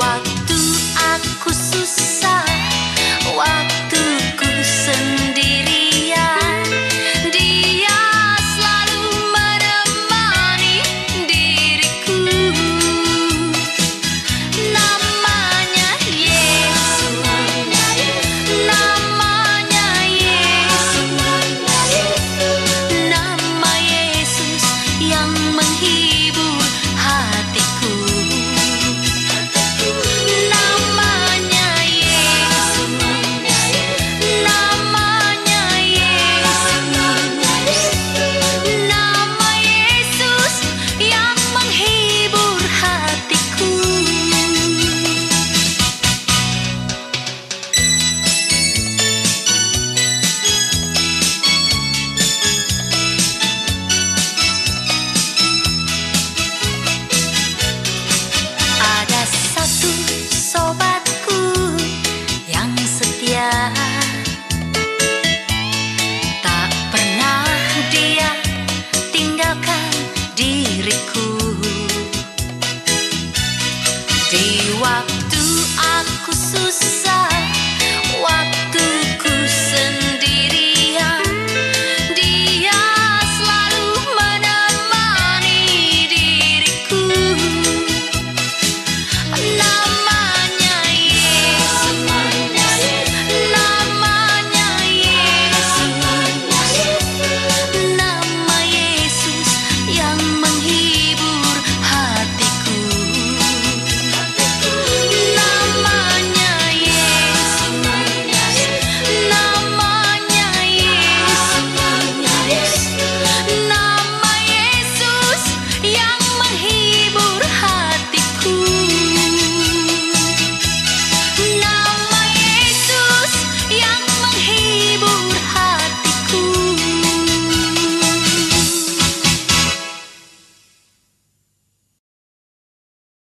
Waktu aku susah.